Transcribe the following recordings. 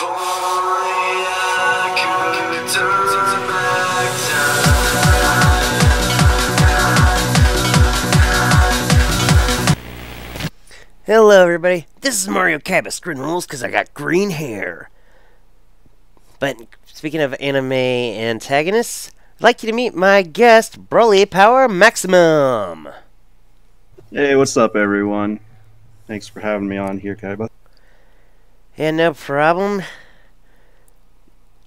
Hello, everybody. This is Mario Kaiba. Green rules because I got green hair. But speaking of anime antagonists, I'd like you to meet my guest, Broly Power Maximum. Hey, what's up, everyone? Thanks for having me on here, Kaiba. Yeah, no problem.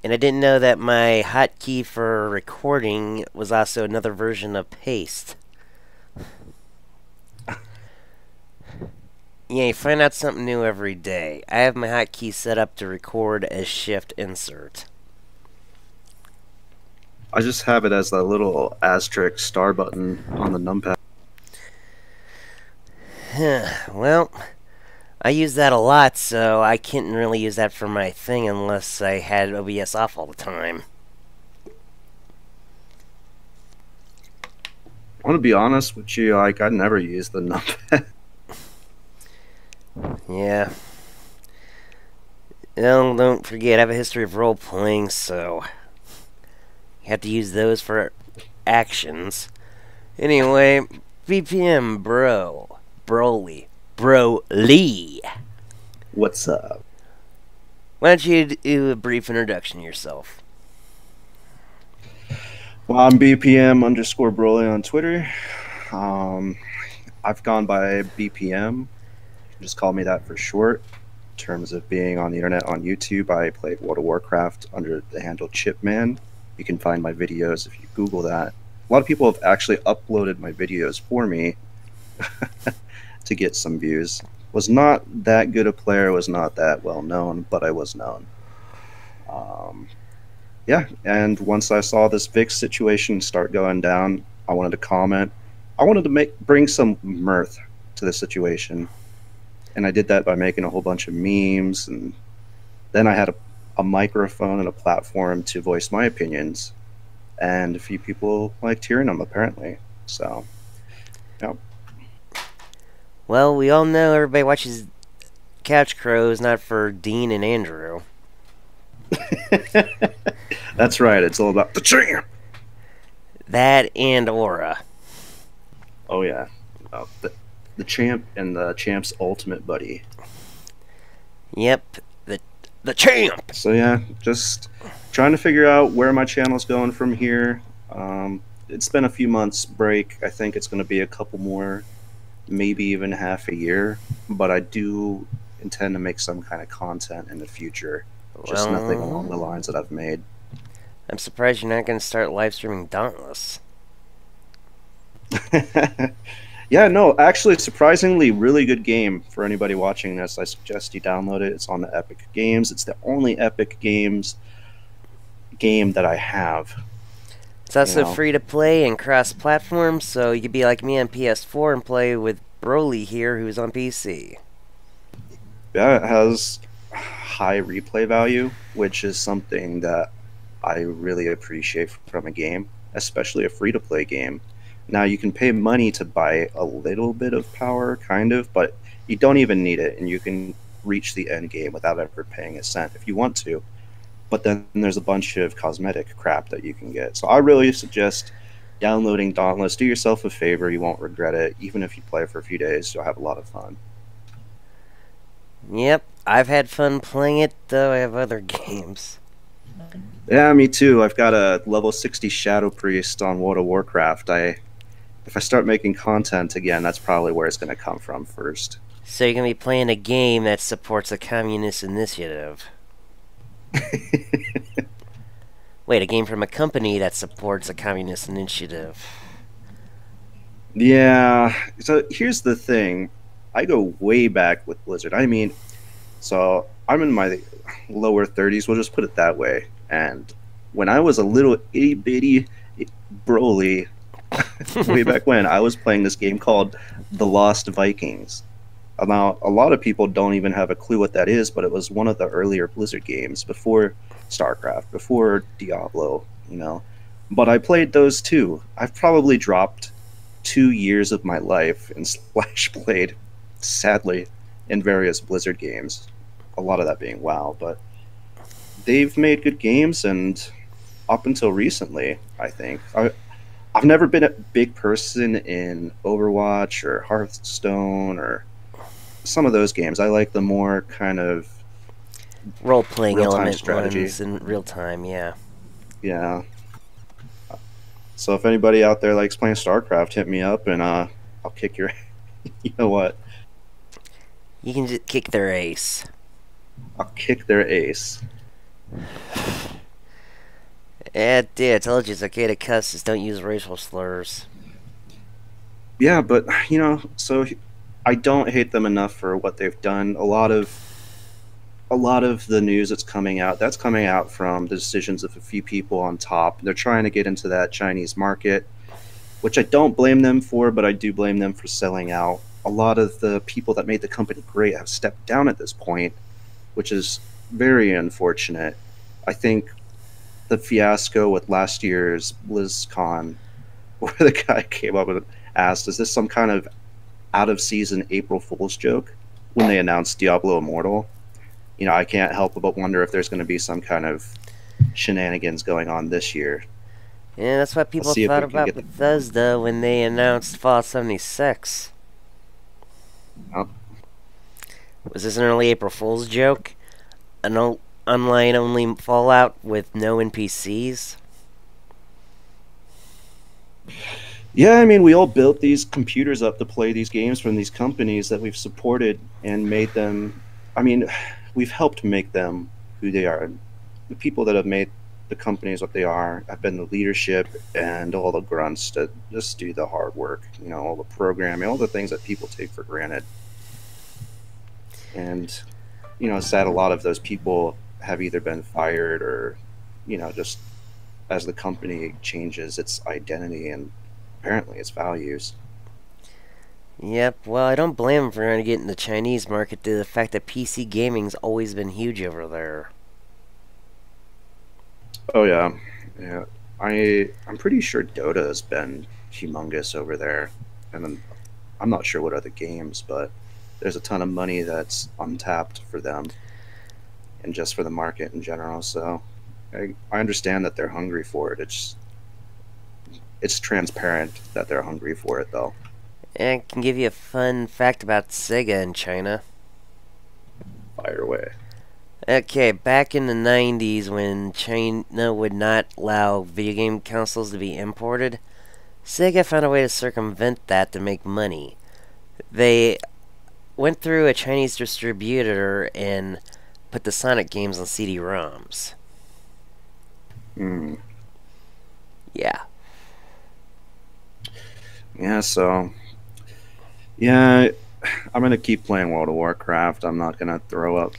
And I didn't know that my hotkey for recording was also another version of paste. Yeah, you find out something new every day. I have my hotkey set up to record as shift insert. I just have it as that little asterisk star button on the numpad. well, I use that a lot, so I can't really use that for my thing unless I had OBS off all the time. I want to be honest with you, like, I never use the numpad. Yeah. Well, don't forget, I have a history of role playing, so you have to use those for actions. Anyway, BPM, bro. Broly. Bro Lee. What's up? Why don't you do a brief introduction of yourself? Well, I'm BPM underscore Broly on Twitter. Um, I've gone by BPM. Just call me that for short. In terms of being on the internet on YouTube, I played World of Warcraft under the handle Chipman. You can find my videos if you Google that. A lot of people have actually uploaded my videos for me to get some views. Was not that good a player, was not that well known, but I was known. Um, yeah, and once I saw this Vic's situation start going down, I wanted to comment. I wanted to make bring some mirth to the situation, and I did that by making a whole bunch of memes, and then I had a, a microphone and a platform to voice my opinions, and a few people liked hearing them apparently. So, yeah. Well, we all know everybody watches Couch Crows, not for Dean and Andrew. That's right. It's all about the champ. That and Aura. Oh yeah, oh, the, the champ and the champ's ultimate buddy. Yep, the the champ. So yeah, just trying to figure out where my channel's going from here. Um, it's been a few months break. I think it's going to be a couple more, maybe even half a year. But I do intend to make some kind of content in the future. Just Well- nothing along the lines that I've made. I'm surprised you're not going to start live streaming Dauntless. yeah, no, actually, surprisingly, really good game for anybody watching this. I suggest you download it. It's on the Epic Games. It's the only Epic Games game that I have. It's also You know. free to play and cross platform, so you could be like me on PS4 and play with Broly here, who's on PC. Yeah, it has high replay value, which is something that I really appreciate from a game, especially a free to play game. Now, you can pay money to buy a little bit of power, kind of, but you don't even need it, and you can reach the end game without ever paying a cent if you want to. But then there's a bunch of cosmetic crap that you can get. So I really suggest downloading Dauntless. Do yourself a favor, you won't regret it. Even if you play for a few days, you'll have a lot of fun. Yep, I've had fun playing it, though I have other games. Yeah, me too. I've got a level 60 Shadow Priest on World of Warcraft. I if I start making content again, that's probably where it's going to come from first. So you're going to be playing a game that supports a communist initiative. Wait, a game from a company that supports a communist initiative. yeah. So here's the thing. I go way back with Blizzard. I mean, so I'm in my lower 30s, we'll just put it that way. And when I was a little itty bitty Broly, way back when, I was playing this game called The Lost Vikings. Now, a lot of people don't even have a clue what that is, but it was one of the earlier Blizzard games before StarCraft, before Diablo, you know. But I played those too. I've probably dropped two years of my life and slash played, sadly, in various Blizzard games. A lot of that being WoW, but they've made good games, and up until recently, I think I, I've never been a big person in Overwatch or Hearthstone or some of those games. I like the more kind of Role playing element strategy. in real time, yeah. yeah. So if anybody out there likes playing StarCraft, hit me up and uh, I'll kick your. you know what? You can just kick their ace. I'll kick their ace. Eh, dude, I told you it's okay to cuss, just don't use racial slurs. Yeah, but you know, so I don't hate them enough for what they've done. A lot of a lot of the news that's coming out, that's coming out from the decisions of a few people on top. They're trying to get into that Chinese market, which I don't blame them for, but I do blame them for selling out. A lot of the people that made the company great have stepped down at this point, which is very unfortunate. I think the fiasco with last year's BlizzCon, where the guy came up and asked, "Is this some kind of out of season April Fool's joke?" When they announced Diablo Immortal, you know, I can't help but wonder if there's going to be some kind of shenanigans going on this year. Yeah, that's what people if thought about get the- Bethesda when they announced Fallout 76. Yep. Was this an early April Fool's joke? An o- online only Fallout with no NPCs? Yeah, I mean, we all built these computers up to play these games from these companies that we've supported and made them. I mean, we've helped make them who they are. The people that have made the companies what they are have been the leadership and all the grunts that just do the hard work, you know, all the programming, all the things that people take for granted. And, you know, it's sad a lot of those people have either been fired or, you know, just as the company changes its identity and apparently its values. Yep, well, I don't blame them for trying to get in the Chinese market due to the fact that PC gaming's always been huge over there. Oh yeah, yeah. I I'm pretty sure Dota has been humongous over there, and then I'm not sure what other games, but there's a ton of money that's untapped for them, and just for the market in general. So I I understand that they're hungry for it. It's it's transparent that they're hungry for it though. And I can give you a fun fact about Sega in China. Fire away. Okay, back in the 90s when China would not allow video game consoles to be imported, Sega found a way to circumvent that to make money. They went through a Chinese distributor and put the Sonic games on CD-ROMs. Hmm. Yeah. Yeah, so yeah, I'm gonna keep playing World of Warcraft. I'm not gonna throw up.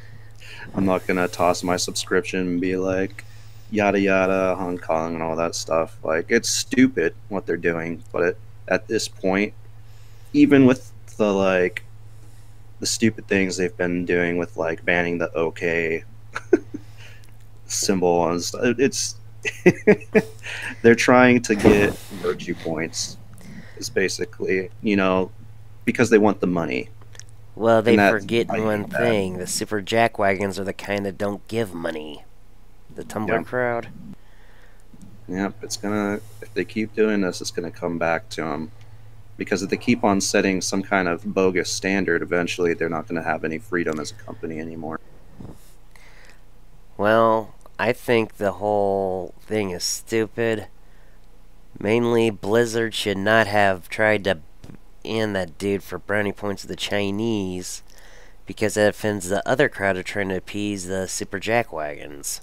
I'm not gonna toss my subscription and be like yada yada Hong Kong and all that stuff. Like it's stupid what they're doing, but it, at this point, even with the like the stupid things they've been doing with like banning the OK symbol it's they're trying to get virtue points is basically you know because they want the money Well, they forget one that. thing. The Super jack wagons are the kind that don't give money. The Tumblr Yep. crowd. yep it's gonna if they keep doing this it's gonna come back to them because if they keep on setting some kind of bogus standard eventually they're not gonna have any freedom as a company anymore Well, I think the whole thing is stupid. Mainly, Blizzard should not have tried to ban that dude for brownie points to the Chinese because that offends the other crowd of trying to appease the Super Jackwagons.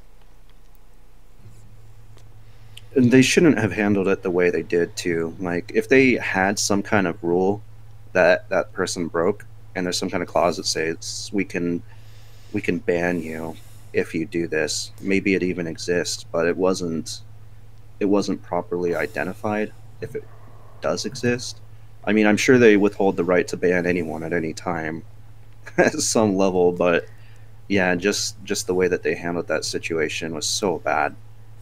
and they shouldn't have handled it the way they did too like if they had some kind of rule that that person broke and there's some kind of clause that says we can we can ban you if you do this. Maybe it even exists but it wasn't it wasn't properly identified if it does exist. I mean i'm sure they withhold the right to ban anyone at any time at some level but yeah just just the way that they handled that situation was so bad.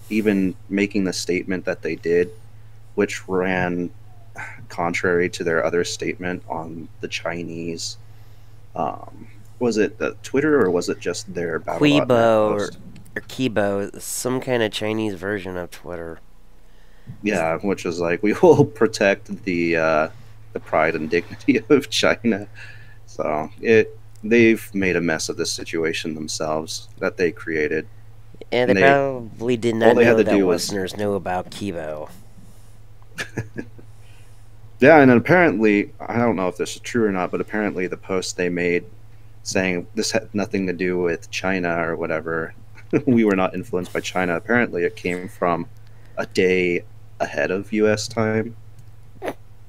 Even making the statement that they did, which ran contrary to their other statement on the Chinese um, was it the Twitter or was it just their Weibo or, or Kibo, some kind of Chinese version of Twitter. Yeah, which is like we will protect the uh, the pride and dignity of China. So it they've made a mess of this situation themselves that they created. And they, They- probably did not know that do was- listeners know about Kibo. Yeah, and apparently, I don't know if this is true or not, but apparently the post they made saying this had nothing to do with China or whatever, we were not influenced by China. Apparently, it came from a day ahead of U.S. time,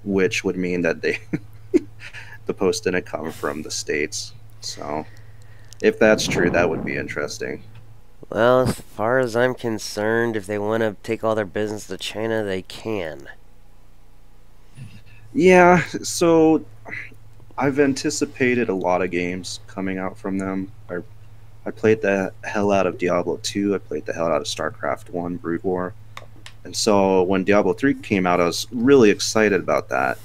which would mean that they the post didn't come from the states. So, if that's true, that would be interesting. Well, as far as I'm concerned, if they want to take all their business to China, they can. Yeah, so I've anticipated a lot of games coming out from them. I, I played the hell out of Diablo 2, I played the hell out of StarCraft 1 Brood War. And so when Diablo 3 came out, I was really excited about that.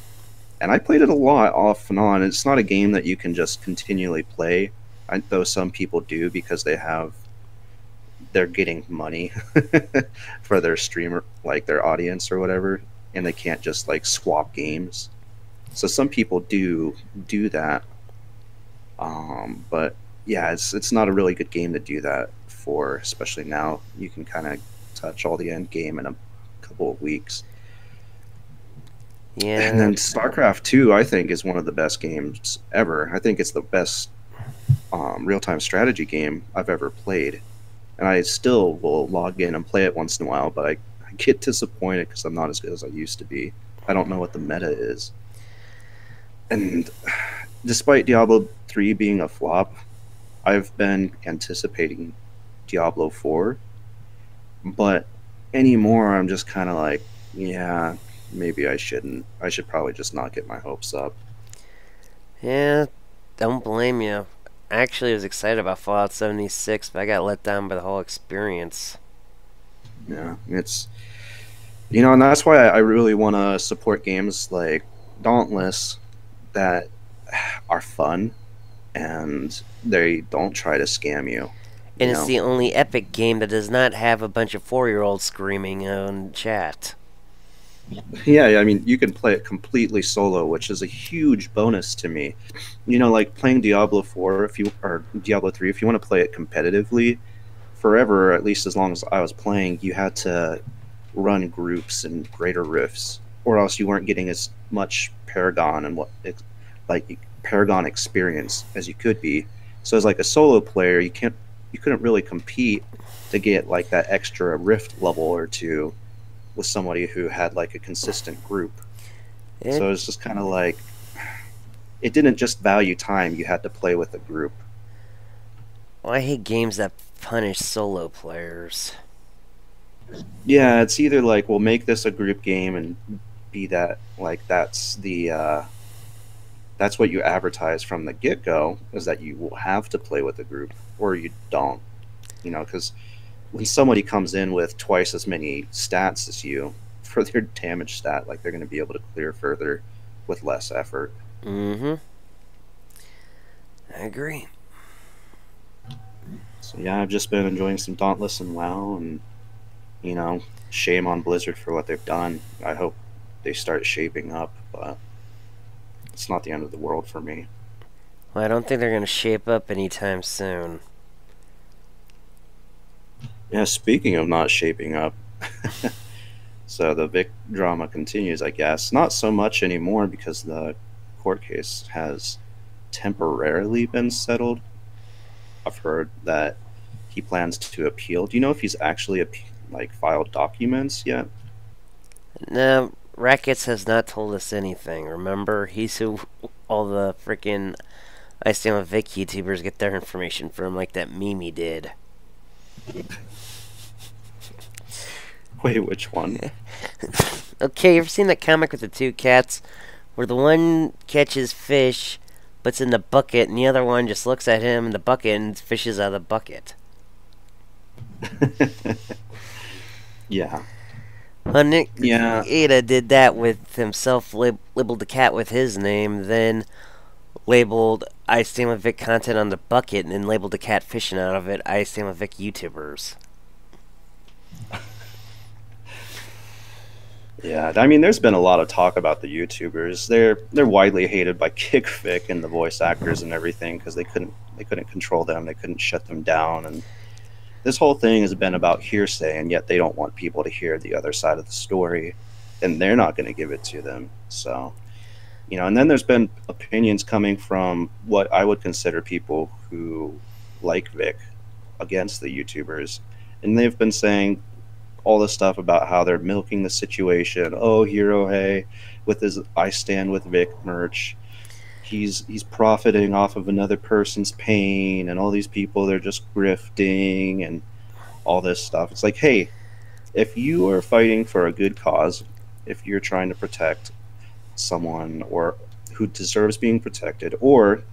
And I played it a lot off and on. It's not a game that you can just continually play, I, though some people do because they have they're getting money for their streamer like their audience or whatever and they can't just like swap games. So some people do do that. Um, but yeah, it's it's not a really good game to do that for, especially now. You can kind of touch all the end game in a couple of weeks. Yeah. And then StarCraft 2, I think, is one of the best games ever. I think it's the best um, real time strategy game I've ever played. And I still will log in and play it once in a while, but I, I get disappointed because I'm not as good as I used to be. I don't know what the meta is. And despite Diablo 3 being a flop, I've been anticipating Diablo 4. But anymore, I'm just kind of like, yeah, maybe I shouldn't. I should probably just not get my hopes up. Yeah, don't blame you. I actually was excited about Fallout 76, but I got let down by the whole experience. Yeah, it's you know, and that's why I really want to support games like Dauntless that are fun and they don't try to scam you. And you it's know? the only Epic game that does not have a bunch of four year olds screaming on chat. Yeah, yeah, I mean, you can play it completely solo, which is a huge bonus to me. You know, like playing Diablo 4 if you or Diablo 3 if you want to play it competitively, forever, at least as long as I was playing, you had to run groups and greater rifts or else you weren't getting as much Paragon and what like Paragon experience as you could be. So as like a solo player, you can't you couldn't really compete to get like that extra rift level or two with somebody who had like a consistent group. It- So it's just kind of like it didn't just value time; you had to play with a group. well, I hate games that punish solo players. Yeah, it's either like we'll make this a group game and be that like that's the uh, that's what you advertise from the get go is that you will have to play with the group or you don't. You know, because when somebody comes in with twice as many stats as you for their damage stat, like they're going to be able to clear further with less effort. Mm hmm. I agree. So yeah, I've just been enjoying some Dauntless and WoW, and you know, shame on Blizzard for what they've done. I hope they start shaping up, but it's not the end of the world for me. Well, I don't think they're going to shape up anytime soon. Yeah, speaking of not shaping up, so the Vic drama continues, I guess. Not so much anymore because the court case has temporarily been settled. I've heard that he plans to appeal. Do you know if he's actually like filed documents yet? No, Rackets has not told us anything. Remember, he's who all the freaking I Stand With Vic YouTubers get their information from, like that Mimi did. Wait, which one? Okay, you ever seen that comic with the two cats? Where the one catches fish, but's in the bucket, and the other one just looks at him in the bucket and fishes out of the bucket. yeah. Well, Nick Yeah. Ada did that with himself, lab- labeled the cat with his name, then labeled I Stand With Vic content on the bucket and then labeled the cat fishing out of it I Stand With Vic YouTubers. Yeah, I mean, there's been a lot of talk about the YouTubers. They're they're widely hated by KickVic and the voice actors and everything because they couldn't they couldn't control them, they couldn't shut them down, and this whole thing has been about hearsay, and yet they don't want people to hear the other side of the story, and they're not going to give it to them. So, you know, and then there's been opinions coming from what I would consider people who like Vic against the YouTubers, and they've been saying all this stuff about how they're milking the situation. Oh, Hero Hey, with his I Stand with Vic merch, he's he's profiting off of another person's pain, and all these people they're just grifting and all this stuff. It's like, hey, if you are fighting for a good cause, if you're trying to protect someone or who deserves being protected, or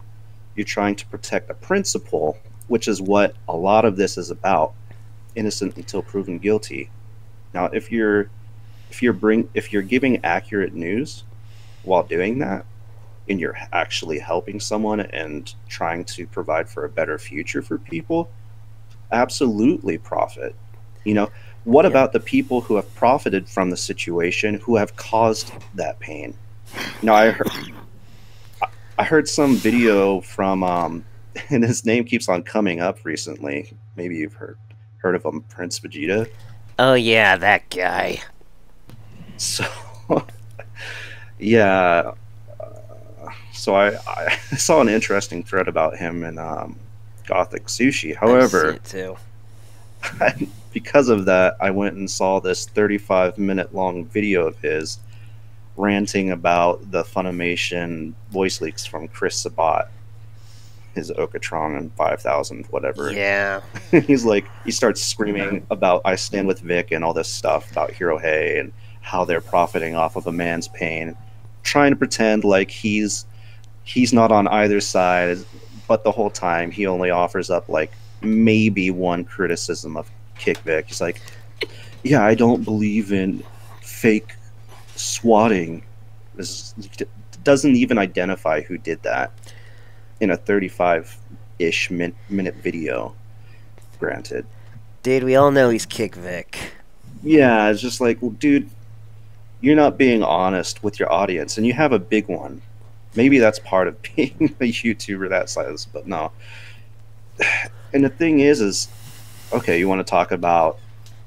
you're trying to protect a principle, which is what a lot of this is about, innocent until proven guilty now, if you're if you're bring if you're giving accurate news while doing that, and you're actually helping someone and trying to provide for a better future for people, absolutely profit. You know, what yeah. about the people who have profited from the situation who have caused that pain? Now, I heard I heard some video from um, and his name keeps on coming up recently. Maybe you've heard heard of him, Prince Vegeta. Oh yeah, that guy. So, yeah. So I, I saw an interesting thread about him in um, Gothic Sushi. However, too. because of that, I went and saw this 35 minute long video of his ranting about the Funimation voice leaks from Chris Sabat his Okatron and 5000 whatever. Yeah. He's like he starts screaming about I stand with Vic and all this stuff about Hero Hey and how they're profiting off of a man's pain, trying to pretend like he's he's not on either side, but the whole time he only offers up like maybe one criticism of Kick Vic. He's like, "Yeah, I don't believe in fake swatting." This doesn't even identify who did that in a 35 ish min- minute video. Granted. Dude, we all know he's Kick Vic. Yeah, it's just like, well, dude, you're not being honest with your audience, and you have a big one. Maybe that's part of being a YouTuber that size, but no. And the thing is, is okay, you want to talk about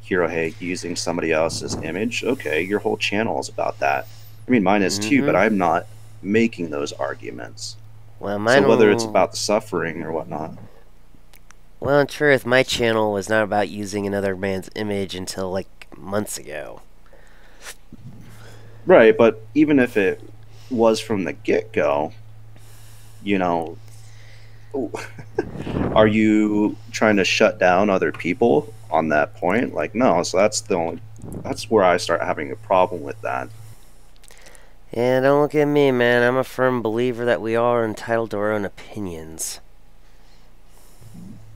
Hero Hey using somebody else's image? Okay, your whole channel is about that. I mean, mine is mm-hmm. too, but mm-hmm. I'm not making those arguments. Well, mine so whether it's about the suffering or whatnot. Well, in truth, my channel was not about using another man's image until like months ago. Right, but even if it was from the get go, you know, are you trying to shut down other people on that point? Like, no. So that's the only. That's where I start having a problem with that. Yeah, don't look at me, man. I'm a firm believer that we are entitled to our own opinions.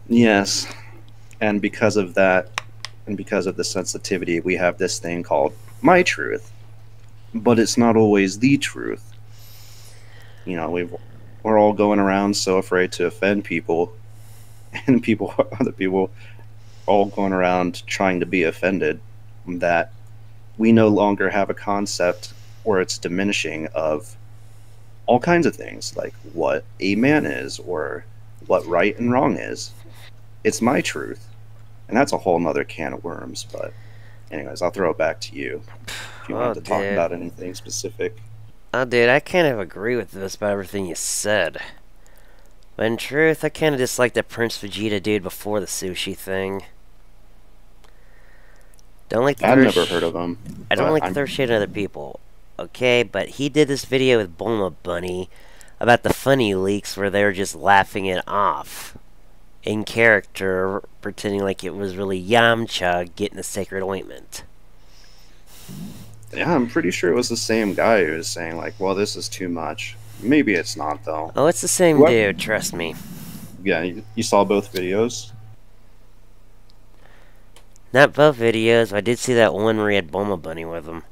Yes. And because of that, and because of the sensitivity, we have this thing called my truth. But it's not always the truth. You know, we we're all going around so afraid to offend people, and people, other people, all going around trying to be offended that we no longer have a concept or it's diminishing of all kinds of things like what a man is or what right and wrong is. It's my truth. And that's a whole nother can of worms but anyways i'll throw it back to you if you oh, want to talk about anything specific oh dude i kind of agree with this about everything you said but in truth i kind of dislike that prince vegeta dude before the sushi thing don't like I've never heard of him. I don't like I'm... third shade other people okay? But he did this video with Bulma Bunny about the funny leaks where they were just laughing it off in character, pretending like it was really Yamcha getting the sacred ointment. Yeah, I'm pretty sure it was the same guy who was saying, like, well, this is too much. Maybe it's not, though. Oh, it's the same what? dude, trust me. Yeah, you saw both videos? Not both videos, I did see that one where he had Bulma Bunny with him.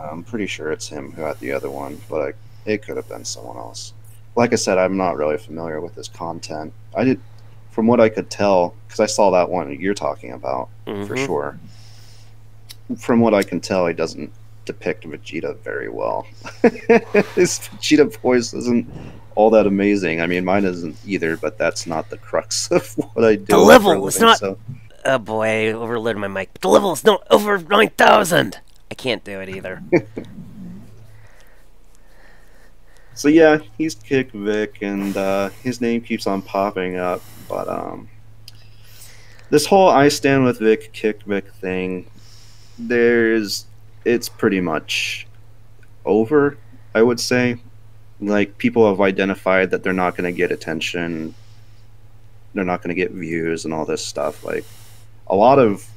I'm pretty sure it's him who had the other one, but it could have been someone else. like I said, I'm not really familiar with his content. I did, from what I could tell, because I saw that one you're talking about for Mhm. sure. From what I can tell, he doesn't depict Vegeta very well. His Vegeta voice isn't all that amazing. I mean, mine isn't either, but that's not the crux of what I do. The level is not- So. Oh boy, I overloaded my mic. The level is not over 9,000! I can't do it either. So yeah, he's Kick Vic, and uh, his name keeps on popping up. But um, this whole "I stand with Vic, Kick Vic" thing, there's it's pretty much over. I would say, like people have identified that they're not going to get attention, they're not going to get views, and all this stuff. Like a lot of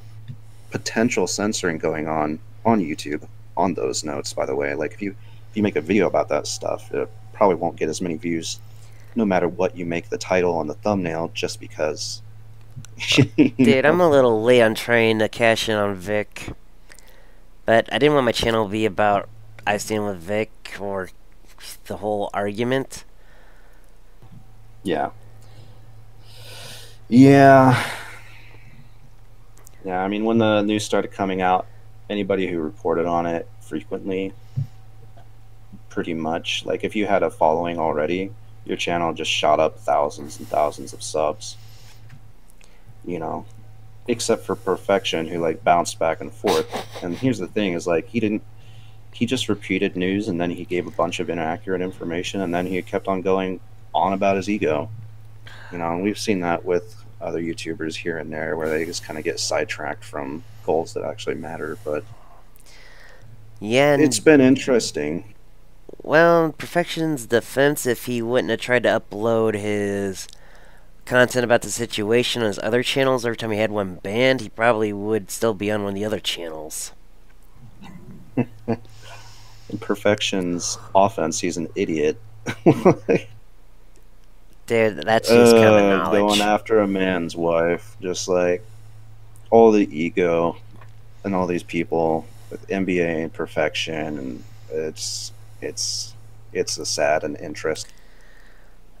potential censoring going on on YouTube on those notes. By the way, like if you if you make a video about that stuff, it probably won't get as many views, no matter what you make the title on the thumbnail, just because. Dude? I'm a little late on trying to cash in on Vic. But I didn't want my channel to be about I stand with Vic or the whole argument. Yeah. Yeah. Yeah, I mean, when the news started coming out, anybody who reported on it frequently, pretty much, like if you had a following already, your channel just shot up thousands and thousands of subs. You know, except for Perfection, who like bounced back and forth. And here's the thing: is like he didn't. He just repeated news, and then he gave a bunch of inaccurate information, and then he kept on going on about his ego. You know, and we've seen that with other YouTubers here and there, where they just kind of get sidetracked from goals that actually matter. But Yeah, it's been interesting. well, Perfection's defense, if he wouldn't have tried to upload his content about the situation on his other channels every time he had one banned, he probably would still be on one of the other channels. Imperfections offense, he's an idiot. Dude, that's just common Uh, knowledge. going after a man's wife, just like all the ego and all these people with NBA and perfection, and it's it's it's a sad and interest.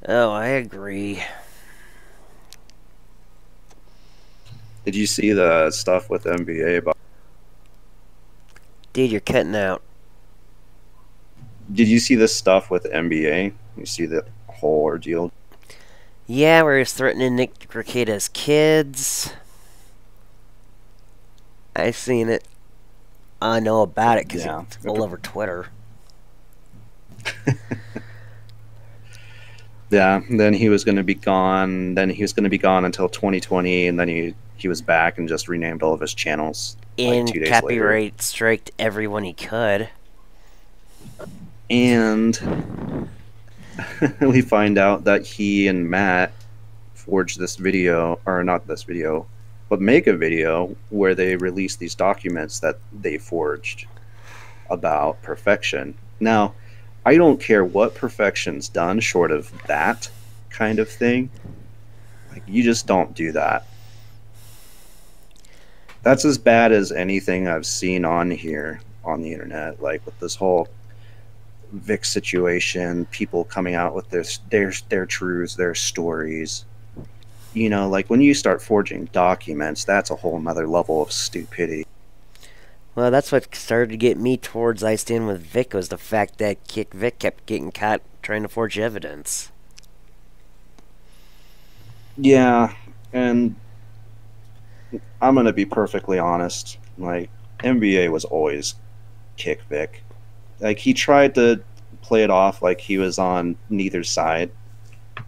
Oh, I agree. Did you see the stuff with NBA about? Dude, you're cutting out. Did you see this stuff with NBA? You see the whole ordeal. Yeah, where he's threatening Nick Rekieta's kids. I've seen it. I know about it because Yeah. it's all over Twitter. Yeah, then he was going to be gone. Then he was going to be gone until 2020, and then he he was back and just renamed all of his channels. Like And two copyright striked everyone he could. And we find out that he and Matt forged this video, or not this video, but make a video where they release these documents that they forged about perfection. Now, I don't care what perfection's done short of that kind of thing. Like, you just don't do that. That's as bad as anything I've seen on here on the internet, like with this whole Vic situation, people coming out with their their their truths, their stories. You know, like when you start forging documents, that's a whole nother level of stupidity. Well, that's what started to get me towards I Stand with Vic was the fact that Kick Vic kept getting caught trying to forge evidence. Yeah, and I'm gonna be perfectly honest. Like NBA was always kick Vic. Like he tried to play it off like he was on neither side,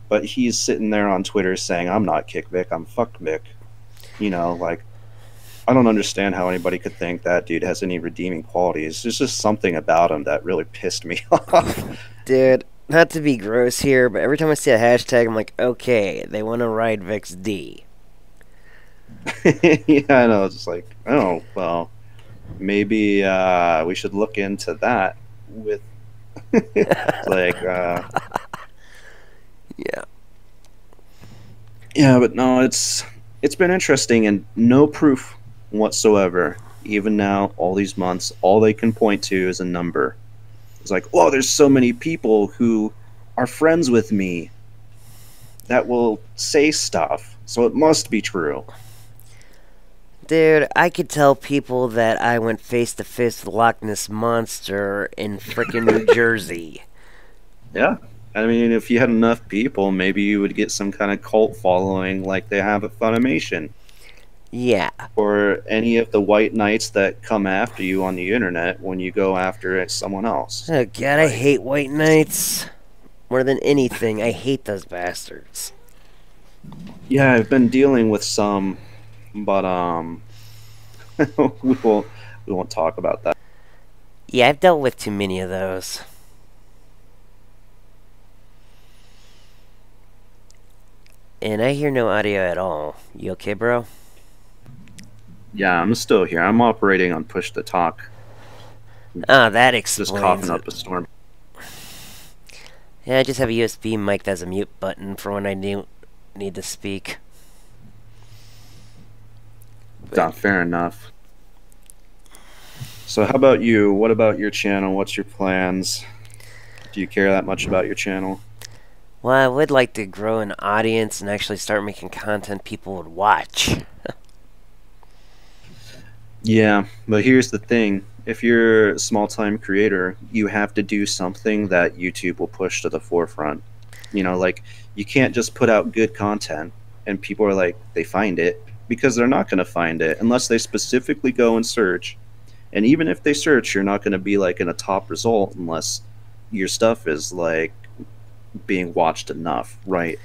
but he's sitting there on Twitter saying, "I'm not kick Vic, I'm fuck Vic." You know, like I don't understand how anybody could think that dude has any redeeming qualities. There's just something about him that really pissed me off. Dude, not to be gross here, but every time I see a hashtag, I'm like, okay, they want to ride Vic's D. yeah, I know. It's just like, oh, well, maybe uh, we should look into that with, like, uh, Yeah. yeah, but no, it's it's been interesting and no proof whatsoever. Even now, all these months, all they can point to is a number. It's like, oh, there's so many people who are friends with me that will say stuff, so it must be true. Dude, I could tell people that I went face to face with Loch Ness Monster in frickin' New Jersey. Yeah. I mean, if you had enough people, maybe you would get some kind of cult following like they have at Funimation. Yeah. Or any of the white knights that come after you on the internet when you go after someone else. Oh god, I hate white knights. More than anything, I hate those bastards. Yeah, I've been dealing with some, but um, we won't we won't talk about that. Yeah, I've dealt with too many of those. And I hear no audio at all. You okay, bro? Yeah, I'm still here. I'm operating on push to talk. Ah, that explains Just coughing up a storm. Yeah, I just have a USB mic that has a mute button for when I need need to speak. Yeah, fair enough. So, how about you? What about your channel? What's your plans? Do you care that much about your channel? Well, I would like to grow an audience and actually start making content people would watch. Yeah, but here's the thing. If you're a small time creator, you have to do something that YouTube will push to the forefront. You know, like you can't just put out good content and people are like they find it because they're not going to find it unless they specifically go and search. And even if they search, you're not going to be like in a top result unless your stuff is like being watched enough, right?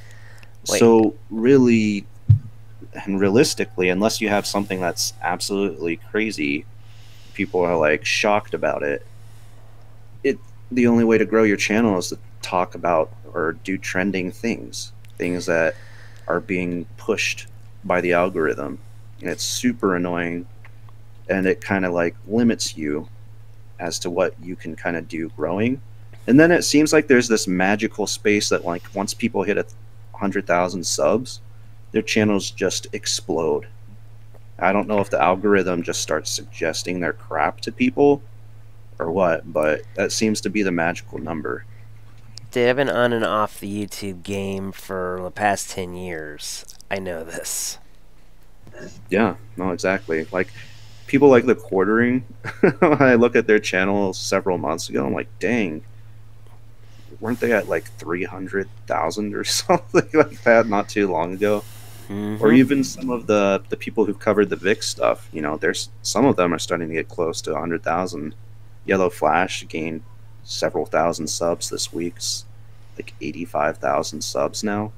Wait. So really and realistically, unless you have something that's absolutely crazy, people are like shocked about it. It the only way to grow your channel is to talk about or do trending things, things that are being pushed by the algorithm, and it's super annoying, and it kind of like limits you as to what you can kind of do growing. And then it seems like there's this magical space that like once people hit a hundred thousand subs, their channels just explode. I don't know if the algorithm just starts suggesting their crap to people or what, but that seems to be the magical number. I've been on and off the YouTube game for the past 10 years. I know this. Yeah, no, exactly. Like people like the quartering. I look at their channel several months ago. I'm like, dang, weren't they at like three hundred thousand or something like that not too long ago? Mhm. Or even some of the the people who covered the Vic's stuff. You know, there's some of them are starting to get close to hundred thousand. Yellow Flash gained several thousand subs this week's like eighty five thousand subs now.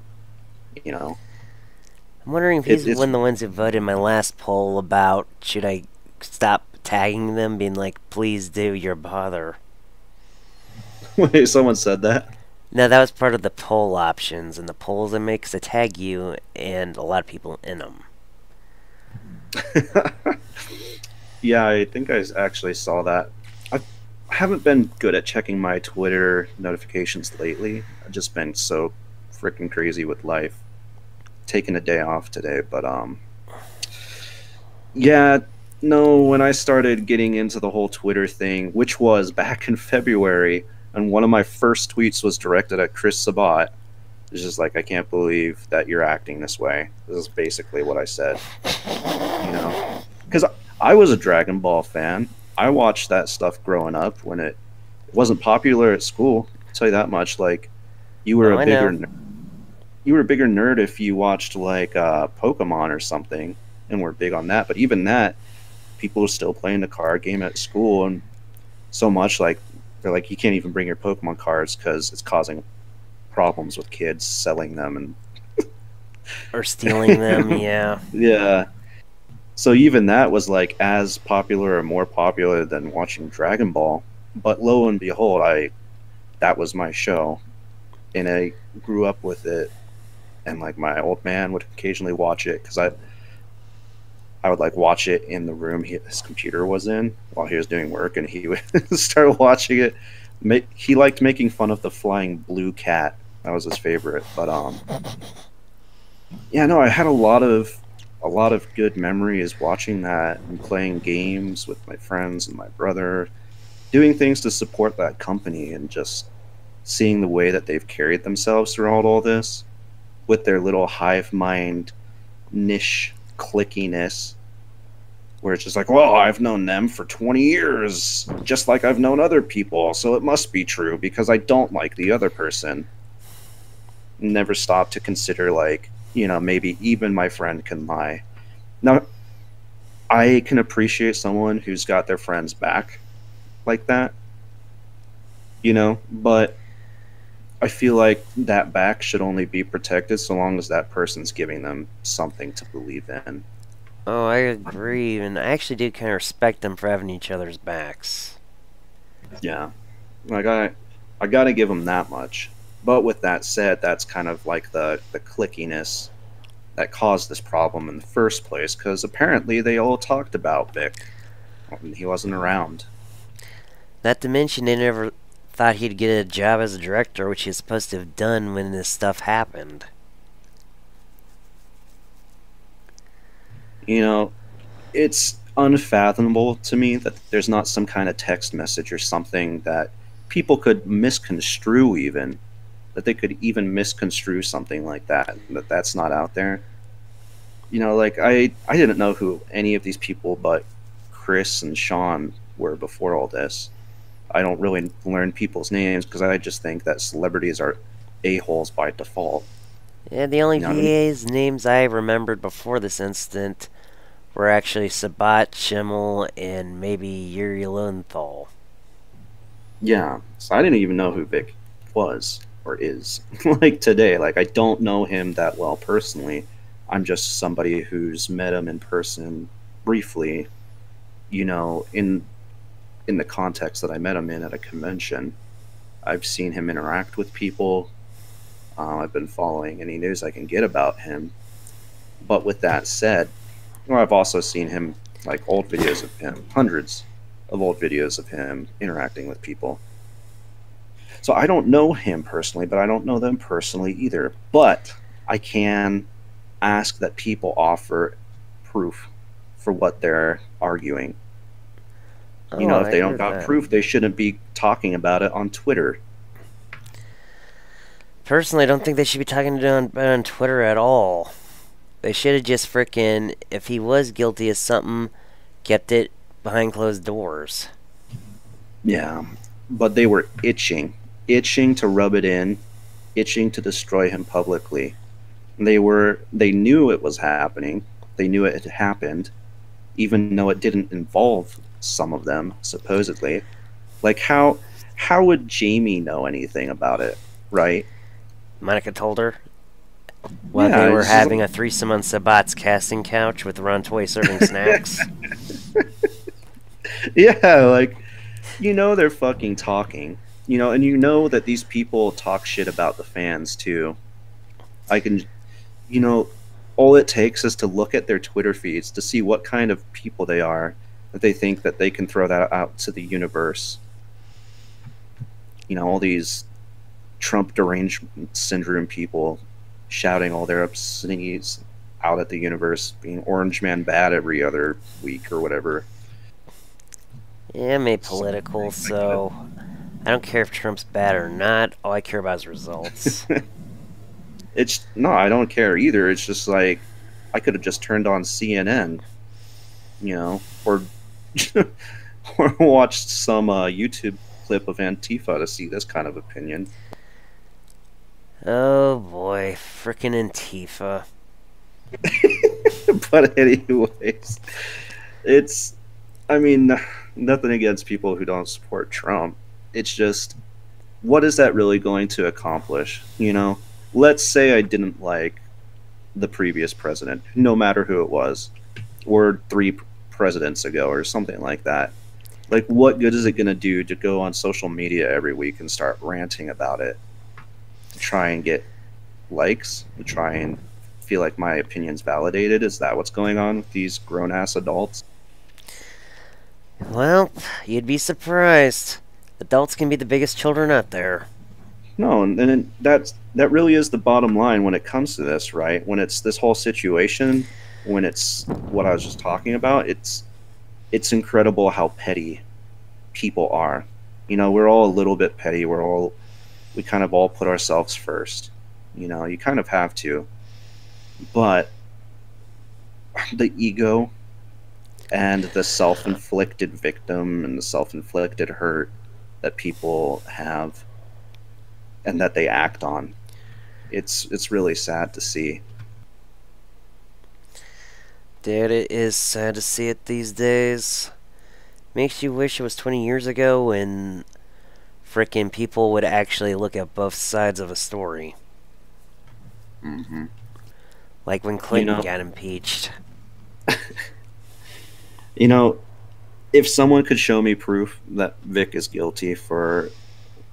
You know, I'm wondering if he's it's- one of the ones who voted in my last poll about should I stop tagging them, being like, please do, you're bother. Wait, someone said that. No, that was part of the poll options, and the polls I make 'cause I tag you and a lot of people in them. yeah, I think I actually saw that. I've, I haven't been good at checking my Twitter notifications lately. I've just been so freaking crazy with life. Taking a day off today, but um, yeah, no. When I started getting into the whole Twitter thing, which was back in February, and one of my first tweets was directed at Chris Sabat. It's just like I can't believe that you're acting this way. This is basically what I said. You know, because I was a Dragon Ball fan. I watched that stuff growing up when it, wasn't popular at school. I'll tell you that much. Like, you were Oh, I a bigger, know. You were a bigger nerd if you watched like uh, Pokemon or something, and were big on that. But even that, people were still playing the card game at school, and so much like they're like you can't even bring your Pokemon cards because it's causing problems with kids selling them and Or stealing them, yeah. yeah. So even that was like as popular or more popular than watching Dragon Ball. But lo and behold, I that was my show. And I grew up with it and like my old man would occasionally watch it cuz I I would like watch it in the room he, his computer was in while he was doing work and he would start watching it. He liked making fun of the flying blue cat. That was his favorite. But um yeah, no, I had a lot of a lot of good memories watching that and playing games with my friends and my brother, doing things to support that company and just seeing the way that they've carried themselves throughout all this with their little hive mind niche clickiness where it's just like, well, I've known them for 20 years, just like I've known other people, so it must be true because I don't like the other person. Never stop to consider, like, you know, maybe even my friend can lie. Now, I can appreciate someone who's got their friends back like that, you know, but I feel like that back should only be protected so long as that person's giving them something to believe in. Oh, I agree, and I actually do kind of respect them for having each other's backs. Yeah, like I, I gotta give them that much. But with that said, that's kind of like the the clickiness that caused this problem in the first place. Because apparently they all talked about Vic. when He wasn't around. Not to mention, they never thought he'd get a job as a director, which he's supposed to have done when this stuff happened. You know, it's unfathomable to me that there's not some kind of text message or something that people could misconstrue even that they could even misconstrue something like that that that's not out there you know like i i didn't know who any of these people but chris and sean were before all this i don't really learn people's names because i just think that celebrities are a-holes by default Yeah, the only You know what I mean? Names I remembered before this incident were actually Sabat, Schemmel, and maybe Yuri Lowenthal. Yeah. So I didn't even know who Vic was or is like today. Like I don't know him that well personally. I'm just somebody who's met him in person briefly, you know, in in the context that I met him in at a convention. I've seen him interact with people. Uh, I've been following any news I can get about him. But with that said, well, I've also seen him like old videos of him, hundreds of old videos of him interacting with people. So I don't know him personally, but I don't know them personally either. But I can ask that people offer proof for what they're arguing. You know, Oh, if I they don't got that. proof, they shouldn't be talking about it on Twitter. Personally, I don't think they should be talking about it on Twitter at all. They should have just frickin' if he was guilty of something, kept it behind closed doors. Yeah, but they were itching, itching to rub it in, itching to destroy him publicly. They were they knew it was happening. They knew it had happened, even though it didn't involve some of them supposedly. Like how how would Jamie know anything about it, right? Monica told her while Yeah, they were having a threesome on Sabat's casting couch with Ron Toye serving snacks. yeah, like you know they're fucking talking. You know, and you know that these people talk shit about the fans too. I can you know, all it takes is to look at their Twitter feeds to see what kind of people they are that they think that they can throw that out to the universe. You know, all these Trump derangement syndrome people shouting all their obscenities out at the universe, being Orange Man bad every other week or whatever. yeah, I'm apolitical, so I don't care if Trump's bad or not. All I care about is results. It's no, I don't care either. It's just like I could have just turned on CNN, you know, or or watched some uh, YouTube clip of Antifa to see this kind of opinion. oh boy, frickin' Antifa. but anyways, it's I mean nothing against people who don't support Trump. It's just what is that really going to accomplish? You know, let's say I didn't like the previous president, no matter who it was, or three presidents ago, or something like that. Like, what good is it going to do to go on social media every week and start ranting about it? To try and get likes, to try and feel like my opinion's validated? Is that what's going on with these grown ass adults? Well, you'd be surprised. Adults can be the biggest children out there. No, and, and that's that really is the bottom line when it comes to this, right? When it's this whole situation, when it's what I was just talking about, it's it's incredible how petty people are. You know, we're all a little bit petty. We're all we kind of all put ourselves first. You know, you kind of have to. But the ego and the self inflicted victim and the self inflicted hurt that people have and that they act on. It's it's really sad to see. Dude, it is sad to see it these days. Makes you wish it was 20 years ago when frickin' people would actually look at both sides of a story. Mm-hmm. Like when Clinton know- got impeached. You know, if someone could show me proof that Vic is guilty for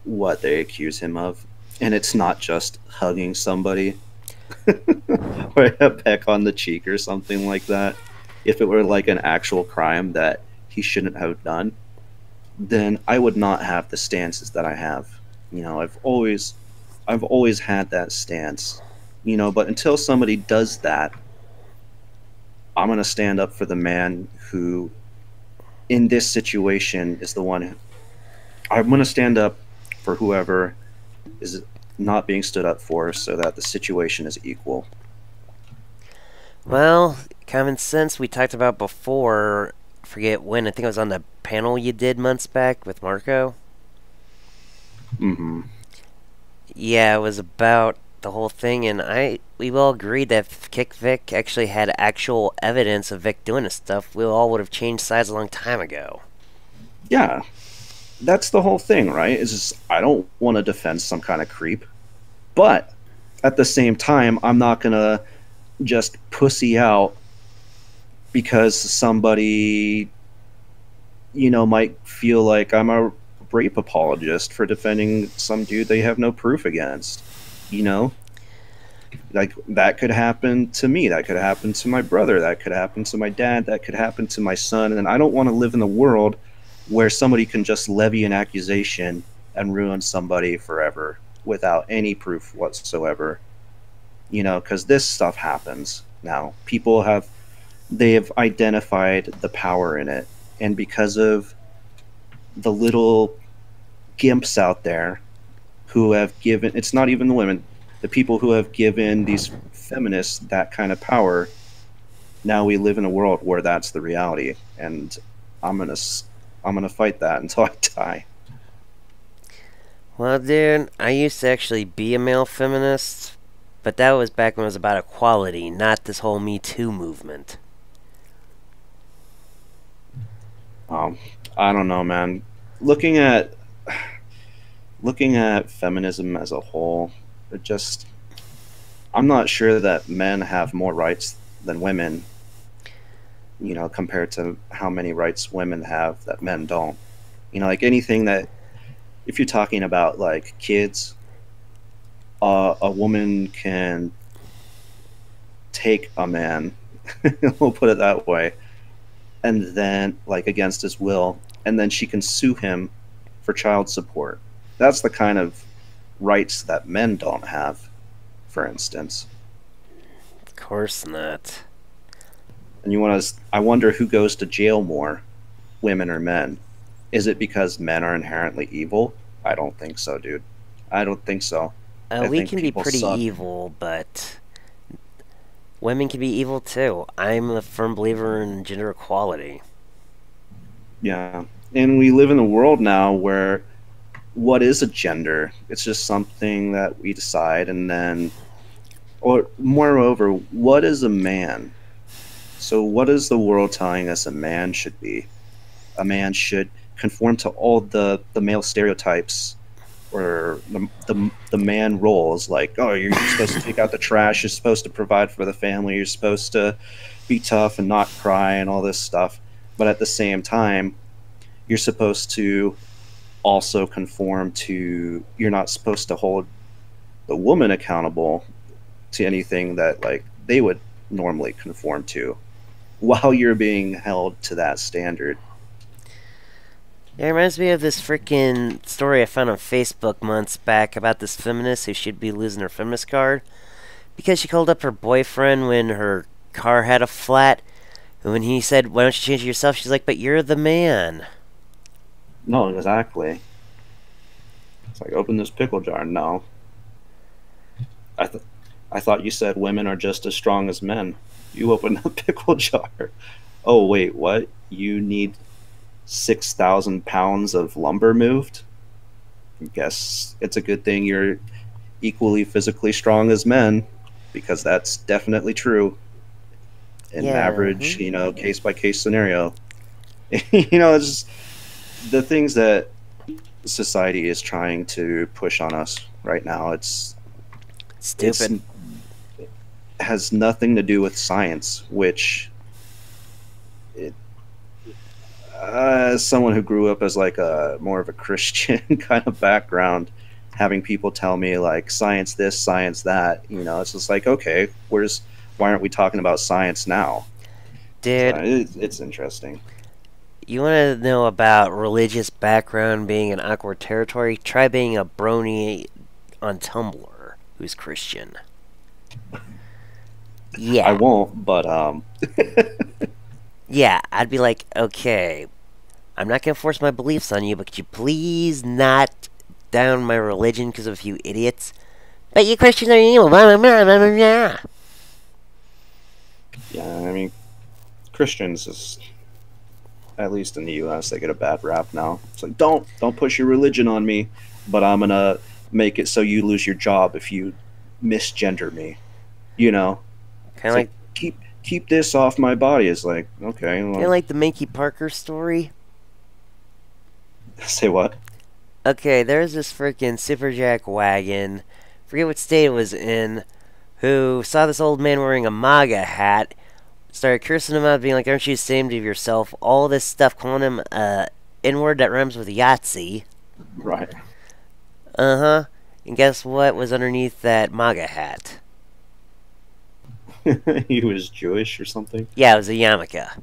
what they accuse him of, and it's not just hugging somebody or a peck on the cheek or something like that, if it were like an actual crime that he shouldn't have done, then I would not have the stances that I have. You know, I've always I've always had that stance. You know, but until somebody does that, I'm going to stand up for the man who, in this situation, is the one. Who, I'm going to stand up for whoever is not being stood up for so that the situation is equal. Well, common sense we talked about before. Forget when. I think it was on the panel you did months back with Marco. Mm-hmm. Yeah, it was about the whole thing, and I we all agreed that if Kick Vic actually had actual evidence of Vic doing this stuff, we all would have changed sides a long time ago. Yeah, that's the whole thing, right? Is I don't want to defend some kind of creep, but at the same time, I'm not gonna just pussy out because somebody, you know, might feel like I'm a rape apologist for defending some dude they have no proof against. You know, like that could happen to me. That could happen to my brother. That could happen to my dad. That could happen to my son. And I don't want to live in the world where somebody can just levy an accusation and ruin somebody forever without any proof whatsoever. You know, because this stuff happens now. People have they have identified the power in it, and because of the little gimps out there who have given it's not even the women the people who have given these feminists that kind of power now we live in a world where that's the reality and i'm gonna s- i'm gonna fight that until i die. Well, dude, I used to actually be a male feminist, but that was back when it was about equality, not this whole Me Too movement. um, i don't know man. Looking at looking at feminism as a whole it just i'm not sure that men have more rights than women you know compared to how many rights women have that men don't. You know like anything that if you're talking about like kids uh, a woman can take a man we'll put it that way and then like against his will and then she can sue him for child support. That's the kind of rights that men don't have for instance. Of course not. And you want to i wonder who goes to jail more women or men is it because men are inherently evil i don't think so dude i don't think so Uh, we think can be pretty suck. evil, but women can be evil too. I'm a firm believer in gender equality. Yeah. And we live in a world now where what is a gender? It's just something that we decide and then or moreover, what is a man? So what is the world telling us a man should be? A man should conform to all the the male stereotypes or the, the, the man roles like oh you're supposed to take out the trash you're supposed to provide for the family you're supposed to be tough and not cry and all this stuff but at the same time you're supposed to also conform to you're not supposed to hold the woman accountable to anything that like they would normally conform to while you're being held to that standard it reminds me of this freaking story I found on Facebook months back about this feminist who should be losing her feminist card because she called up her boyfriend when her car had a flat. And when he said, Why don't you change it yourself? She's like, But you're the man. no exactly It's like open this pickle jar. No. I th- I thought you said women are just as strong as men. You open a pickle jar. Oh wait, what? You need six thousand pounds of lumber moved? I guess it's a good thing you're equally physically strong as men, because that's definitely true. In Yeah, average, mhm. you know, case by case scenario. you know, it's just the things that society is trying to push on us right now. It's Stupid. it's, has nothing to do with science, which it, uh, as someone who grew up as like a more of a Christian kind of background, having people tell me like science this, science that, you know, it's just like okay, where's why aren't we talking about science now? Dude, Uh, it, it's interesting. you want to know about religious background being an awkward territory? Try being a brony on Tumblr who's Christian. Yeah. I won't, but um, Yeah, I'd be like, okay, I'm not gonna force my beliefs on you, but could you please not down my religion because of a few idiots? But you Christians are evil. Blah, blah, blah, blah, blah, blah. yeah, I mean, Christians is at least in the U.S. they get a bad rap now. It's like don't don't push your religion on me, but I'm gonna make it so you lose your job if you misgender me. You know, Kind of like, keep keep this off my body. Is like okay, well, kind of like the Minky Parker story. say what? Okay, there's this freaking Superjack wagon, forget what state it was in, who saw this old man wearing a MAGA hat, started cursing him out, being like, Aren't you ashamed of yourself? All this stuff, calling him uh, N word that rhymes with Yahtzee. Right. Uh huh. And guess what was underneath that MAGA hat? he was Jewish or something. Yeah, it was a yarmulke.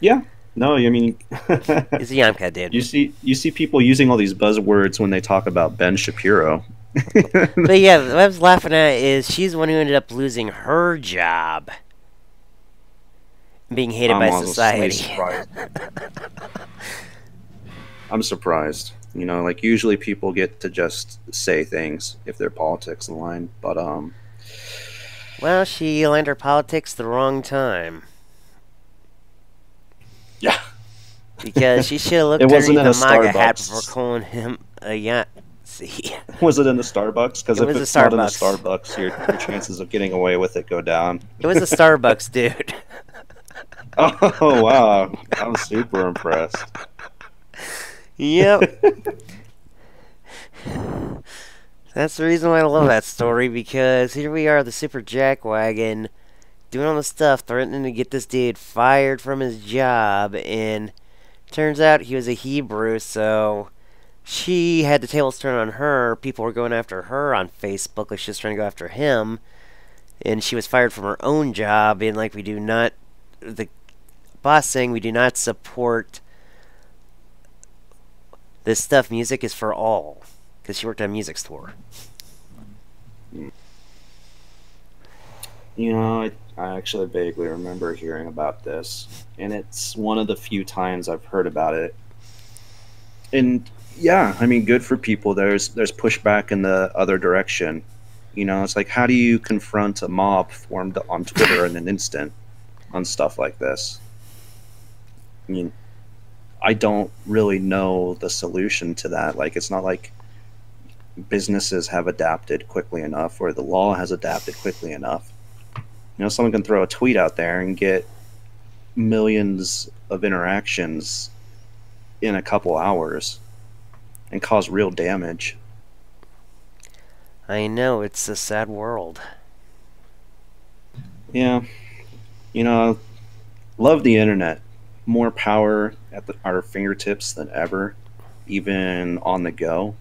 Yeah. No, I mean, It's a yarmulke, dude. you see you see people using all these buzzwords when they talk about Ben Shapiro. But yeah, what I was laughing at is she's the one who ended up losing her job. Being hated I'm by society. surprised. I'm surprised. You know, like usually people get to just say things if their politics align, but um, Well, she her politics the wrong time. yeah, Because she should have looked It wasn't underneath the MAGA hat before calling him a Yahtzee. was it in the Starbucks? Because It if was a it's not in the Starbucks. Starbucks, your, your chances of getting away with it go down. It was a Starbucks, dude. Oh wow, I'm super impressed. Yep. That's the reason why I love that story because here we are, the Super Jack Wagon, doing all the stuff, threatening to get this dude fired from his job, and turns out he was a Hebrew, so she had the tables turned on her. People were going after her on Facebook, like she was trying to go after him, and she was fired from her own job, and like we do not, the boss saying we do not support this stuff. Music is for all, because she worked at a music store. You know, I, I actually vaguely remember hearing about this, and it's one of the few times I've heard about it. And yeah, I mean, good for people. There's there's pushback in the other direction. You know, it's like how do you confront a mob formed on Twitter in an instant on stuff like this? I mean, I don't really know the solution to that. Like, it's not like businesses have adapted quickly enough or the law has adapted quickly enough. You know, someone can throw a tweet out there and get millions of interactions in a couple hours and cause real damage. I know it's a sad world. Yeah. You know, love the internet. More power at the, our fingertips than ever, even on the go.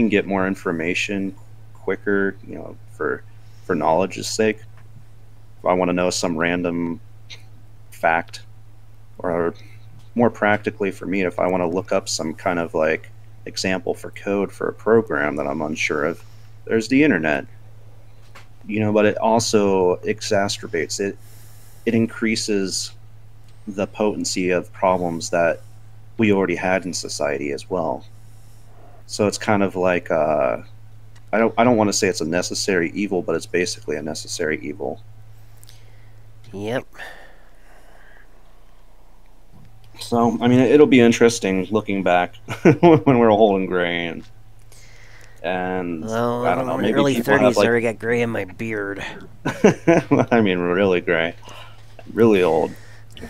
Can get more information quicker, you know, for for knowledge's sake. If I want to know some random fact, or more practically for me, if I want to look up some kind of like example for code for a program that I'm unsure of, there's the internet. You know, but it also exacerbates it. It increases the potency of problems that we already had in society as well. So it's kind of like uh, I don't I don't want to say it's a necessary evil, but it's basically a necessary evil. Yep. So I mean, it'll be interesting looking back when we're old and gray and and Well, I don't know. Maybe early thirties, I like- already got gray in my beard. I mean, really gray, really old.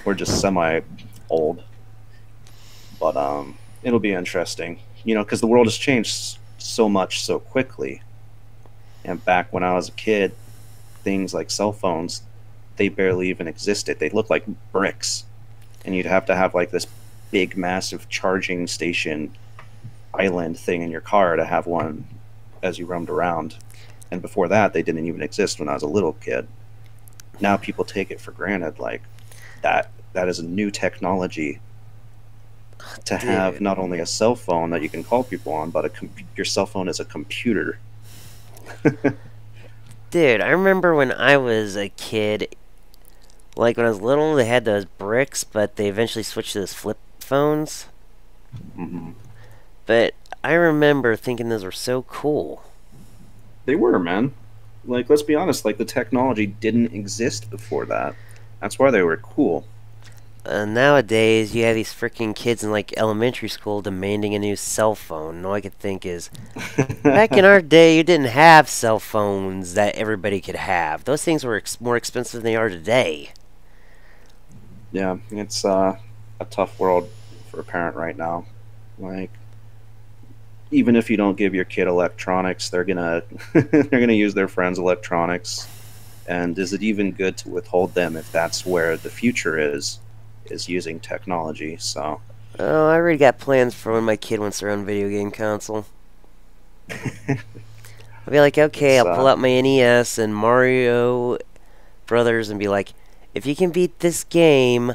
We're just semi old, but um, it'll be interesting, you know, because the world has changed so much so quickly. And back when I was a kid, things like cell phones, they barely even existed. They looked like bricks, and you'd have to have like this big, massive charging station island thing in your car to have one as you roamed around. And before that, they didn't even exist when I was a little kid. Now people take it for granted, like that. That is a new technology to have Dude. not only a cell phone that you can call people on, but a com- your cell phone is a computer. Dude, I remember when I was a kid, like when I was little, they had those bricks, but they eventually switched to those flip phones. hmm But I remember thinking those were so cool. They were, man. Like, let's be honest. Like, the technology didn't exist before that. That's why they were cool. Uh, nowadays, you have these freaking kids in like elementary school demanding a new cell phone. And all I could think is, back in our day, you didn't have cell phones that everybody could have. Those things were ex- more expensive than they are today. yeah, it's uh, a tough world for a parent right now. Like, even if you don't give your kid electronics, they're gonna they're gonna use their friends' electronics. And is it even good to withhold them if that's where the future is? Is using technology. So Oh, I already got plans for when my kid wants their own video game console. I'll be like, okay, I'll pull uh, out my NES and Mario Brothers and be like, if you can beat this game,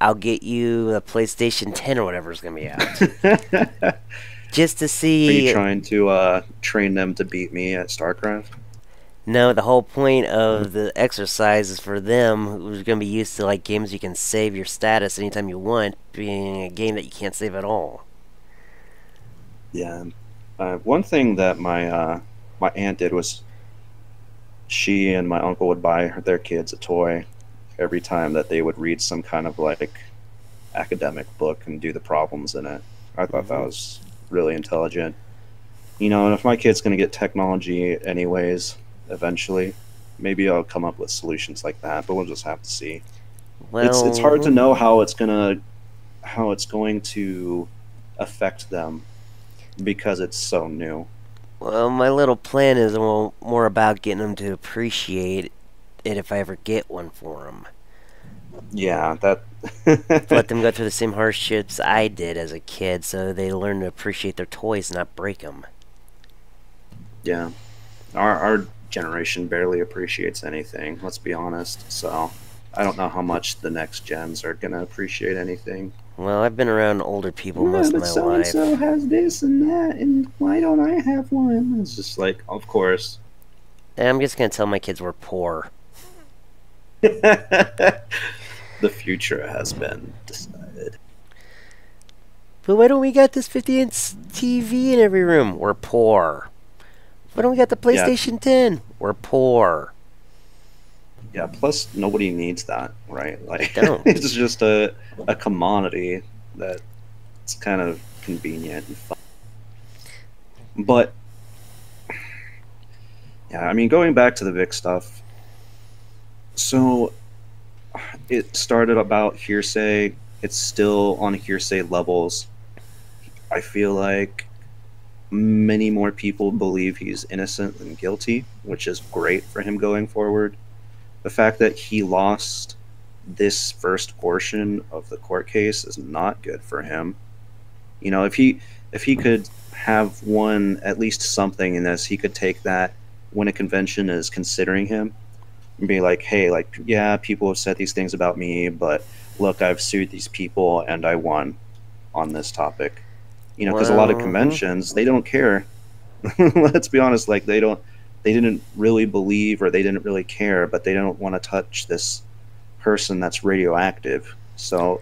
I'll get you a PlayStation 10 or whatever's gonna be out. Just to see. Are you trying to uh, train them to beat me at StarCraft? No, the whole point of the exercise is for them who's gonna be used to like games you can save your status anytime you want, being a game that you can't save at all. Yeah. Uh, one thing that my uh, my aunt did was she and my uncle would buy her- their kids a toy every time that they would read some kind of like academic book and do the problems in it. I thought that Mhm. was really intelligent. You know, and if my kid's going to get technology anyways, eventually, maybe I'll come up with solutions like that, but we'll just have to see. Well, it's it's hard to know how it's gonna how it's going to affect them because it's so new. Well, my little plan is more about getting them to appreciate it if I ever get one for them. Yeah, that. Let them go through the same hardships I did as a kid so they learn to appreciate their toys, and not break them. yeah, our our generation barely appreciates anything. Let's be honest. So, I don't know how much the next gens are gonna appreciate anything. Well, I've been around older people most of my life. So has this and that, and why don't I have one? It's just like, of course. And I'm just gonna tell my kids we're poor. the future has been decided. But why don't we got this 50 inch TV in every room? We're poor. Why don't we got the Yeah. PlayStation 10? We're poor. Yeah, plus nobody needs that, right? Like don't. it's just a a commodity that it's kind of convenient and fun. But yeah, I mean going back to the Vic stuff. So it started about hearsay. It's still on hearsay levels. I feel like many more people believe he's innocent than guilty, which is great for him going forward the fact that he lost this first portion of the court case is not good for him. You know, if he if he could have won at least something in this, he could take that when a convention is considering him and be like, "Hey, like yeah, people have said these things about me, but look, I've sued these people and I won on this topic." You know, because a lot of mm-hmm. conventions they don't care. Let's be honest, like they don't they didn't really believe or they didn't really care, but they don't want to touch this person that's radioactive. So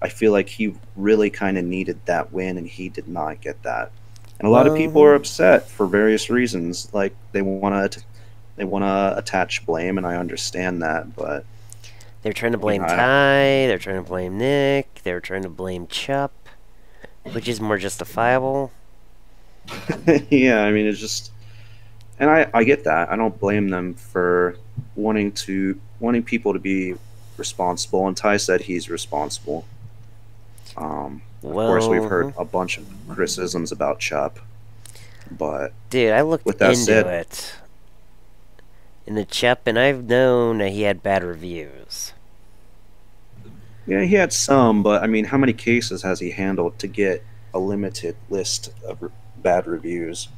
I feel like he really kind of needed that win and he did not get that. and a lot of people are upset mm-hmm. for various reasons. Like they want to, they want to attach blame, and I understand that. But They're trying to blame I- Ty. They're trying to blame Nick. They're trying to blame Chupp, which is more justifiable. yeah, I mean, it's just, and I I get that. I don't blame them for wanting to wanting people to be responsible. And Ty said he's responsible. Um, of course, we've heard a bunch of criticisms about Chupp, but Dude, I looked With that into said- it. In the Chupp, and I've known that he had bad reviews. Yeah, he had some. But I mean, how many cases has he handled to get a limited list of re- bad reviews?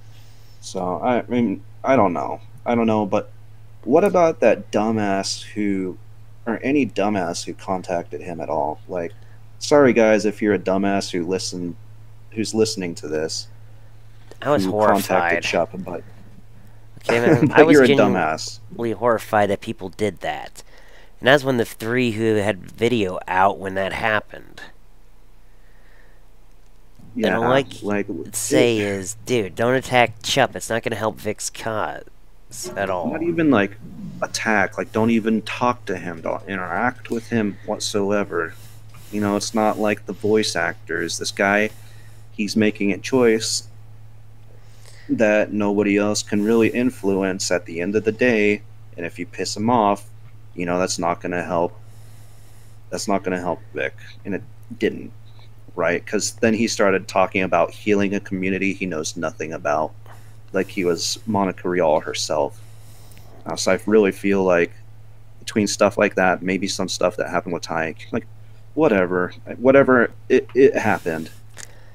So I, I mean, I don't know. I don't know. But what about that dumbass who, or any dumbass who contacted him at all? Like, sorry guys, if you're a dumbass who listen, who's listening to this, I was who horrified. contacted but, Okay, man, but I was you're a dumbass. horrified that people did that. And one of the three who had video out when that happened. Yeah, all I like Say is, dude, don't attack Chupp. It's not going to help Vic's cause at all. not even like attack like don't even talk to him don't interact with him whatsoever you know it's not like the voice actors this guy he's making a choice that nobody else can really influence at the end of the day and if you piss him off you know that's not going to help that's not going to help vic and it didn't right because then he started talking about healing a community he knows nothing about like he was Monica Rial herself. Uh, so I really feel like between stuff like that, maybe some stuff that happened with Tyke, like whatever, whatever it, it happened.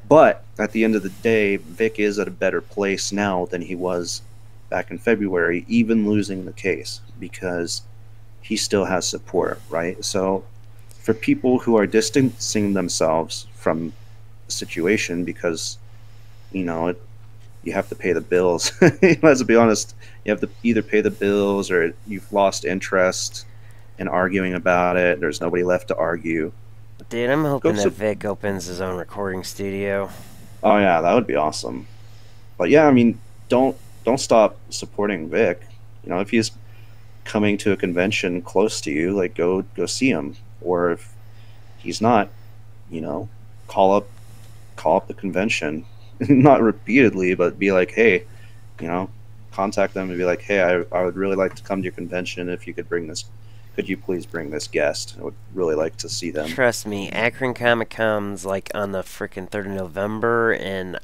But at the end of the day, Vic is at a better place now than he was back in February, even losing the case because he still has support, right? So for people who are distancing themselves from the situation because you know it you have to pay the bills. Let's be honest. You have to either pay the bills or you've lost interest in arguing about it. There's nobody left to argue. Dude, I'm hoping Go that Vic opens his own recording studio. Oh yeah, that would be awesome. But yeah, I mean, don't don't stop supporting Vic. You know, if he's coming to a convention close to you, like go go see him. Or if he's not, you know, call up call up the convention. not repeatedly, but be like, hey, you know, contact them and be like, hey, I, I would really like to come to your convention. If you could bring this, could you please bring this guest? I would really like to see them. Trust me, Akron Comic Con's like on the freaking 3rd of November, and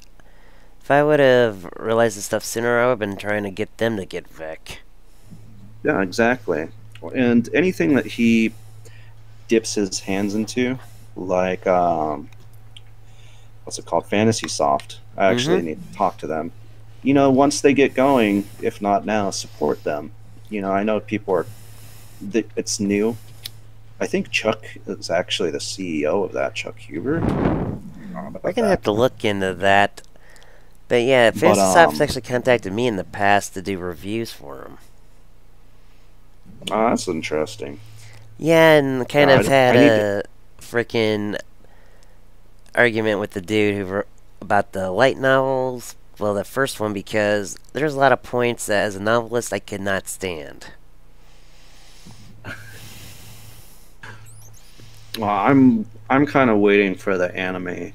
if I would have realized this stuff sooner, I would have been trying to get them to get Vic. Yeah, exactly. And anything that he dips his hands into, like um, what's it called, Fantasy Soft. I actually need to talk to them. You know, once they get going, if not now, support them. You know, I know people are. It's new. I think Chuck is actually the CEO of that, Chuck Huber. I don't know about We're gonna that. have to look into that. But yeah, But, Fantasy Soft's um, actually contacted me in the past to do reviews for them. Oh, that's interesting. Yeah, and kind of had a freaking argument with the dude who wrote about the light novels. Well, the first one because there's a lot of points that, as a novelist, I could not stand. Well, I'm I'm kind of waiting for the anime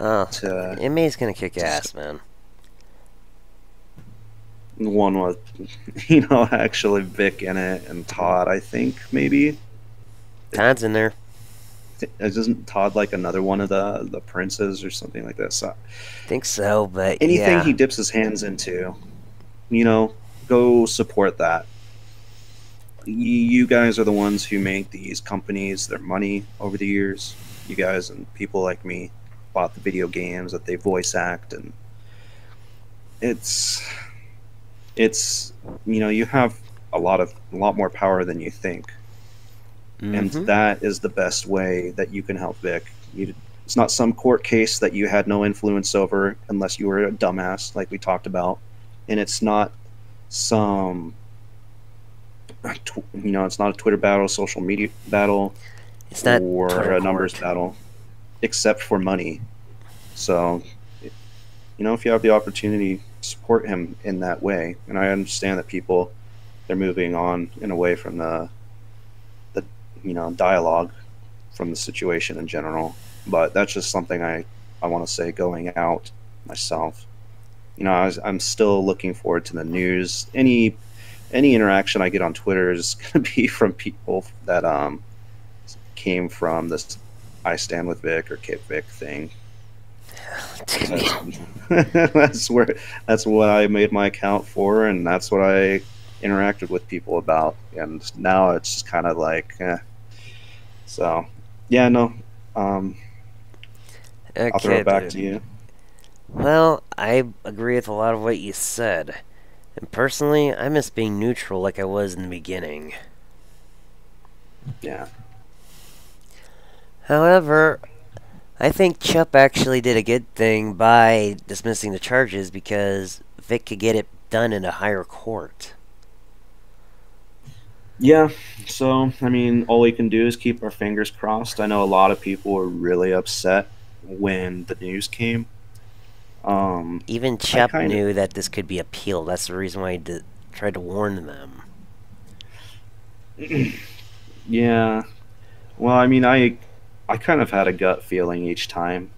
Oh, to Anime's gonna kick ass, man. One with you know actually Vic in it and Todd. I think maybe Todd's in there. isn't Todd like another one of the the princes or something like that. So Think so, but anything yeah. he dips his hands into, you know, go support that. You guys are the ones who make these companies their money over the years. You guys and people like me bought the video games that they voice act, and it's it's you know you have a lot of a lot more power than you think and Mhm. that is the best way that you can help Vic. You, it's not some court case that you had no influence over unless you were a dumbass, like we talked about, and it's not some, you know, it's not a Twitter battle, social media battle, it's not or Twitter a numbers court. battle, except for money. So, you know, if you have the opportunity, support him in that way. And I understand that people they're moving on and away from the the you know dialogue from the situation in general. But that's just something I I want to say going out myself. You know, I I'm still looking forward to the news. Any any interaction I get on Twitter is going to be from people that um came from this I stand with Vic or Cape Vic thing. That's, that's where that's what I made my account for, and that's what I interacted with people about. And now it's just kind of like, eh. so yeah, no. Um, okay, I'll throw it back dude. to you. Well, I agree with a lot of what you said. And personally, I miss being neutral like I was in the beginning. Yeah. However, I think Chupp actually did a good thing by dismissing the charges because Vic could get it done in a higher court. Yeah, so I mean, all we can do is keep our fingers crossed. I know a lot of people were really upset when the news came. Um, Even Chupp knew that this could be appealed. That's the reason why he tried to warn them. yeah, well, I mean, I I kind of had a gut feeling each time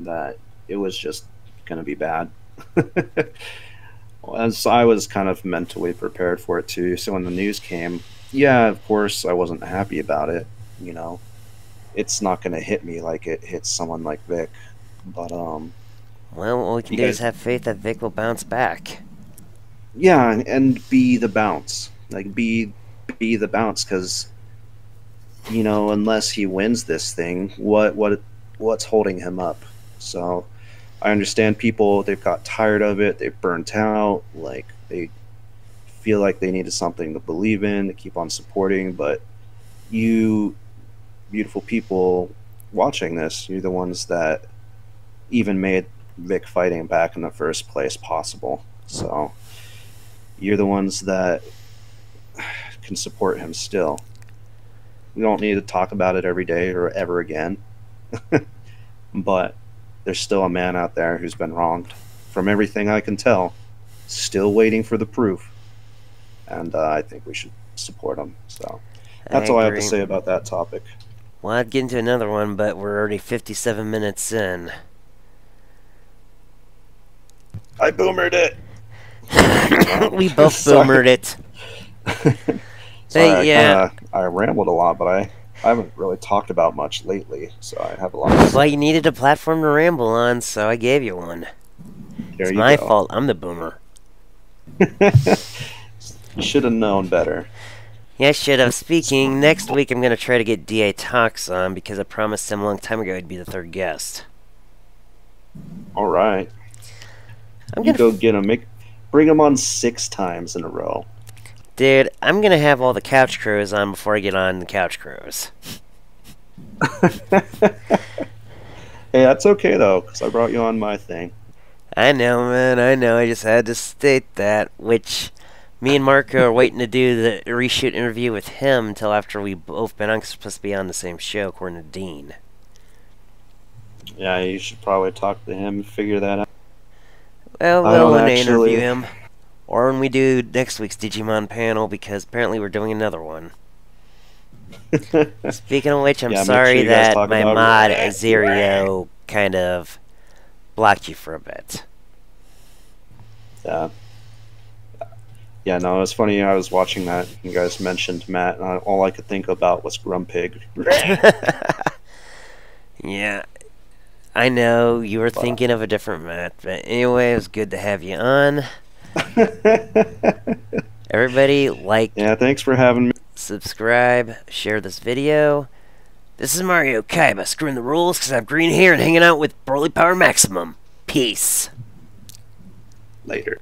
that it was just going to be bad. As I was kind of mentally prepared for it too. So when the news came, yeah, of course, I wasn't happy about it. You know, it's not going to hit me like it hits someone like Vic. But um, Well, all we can do is have faith that Vic will bounce back. yeah, and- and be the bounce, like be be the bounce, because you know, unless he wins this thing, what what what's holding him up? So I understand people they've got tired of it, they've burnt out, like they feel like they needed something to believe in, to keep on supporting, but you beautiful people watching this, you're the ones that even made Vic fighting back in the first place possible. So you're the ones that can support him still. We don't need to talk about it every day or ever again. but there's still a man out there who's been wronged. From everything I can tell, still waiting for the proof. And uh, I think we should support him. So that's all I have to say about that topic. Well, I'd get into another one, but we're already 57 minutes in. I boomered it. we both boomered it. Sorry, I, yeah. kinda, I rambled a lot, but I, I haven't really talked about much lately, so I have a lot. To say. Well, you needed a platform to ramble on, so I gave you one. There it's you my go. fault. I'm the boomer. You should have known better. Yeah, I should have. Speaking, next week I'm going to try to get D.A. Talks on because I promised him a long time ago he'd be the third guest. All right, I'm gonna, go get him. Make, bring him on six times in a row. Dude. I'm gonna have all the couch crows on before I get on the couch crows. hey, that's okay though, because I brought you on my thing. I know, man. I know. I just had to state that. Which me and Marco are waiting to do the reshoot interview with him until after we both been on. 'cause we're supposed to be on the same show, according to Dean. Yeah, you should probably talk to him and figure that out. Well, I we'll don't actually- interview him, or when we do next week's Digimon panel, because apparently we're doing another one. Speaking of which, I'm Yeah, sorry sure that my mod. Azerio kind of blocked you for a bit. yeah. Yeah, no, it's funny. I was watching that. You guys mentioned Matt, and I, all I could think about was Grumpig. yeah, I know you were But- thinking of a different Matt, but anyway, it was good to have you on. Everybody, like, yeah, thanks for having me. subscribe, share this video. This is Mario Kaiba, screwing the rules because I have green hair and hanging out with Broly Power Maximum. Peace. Later.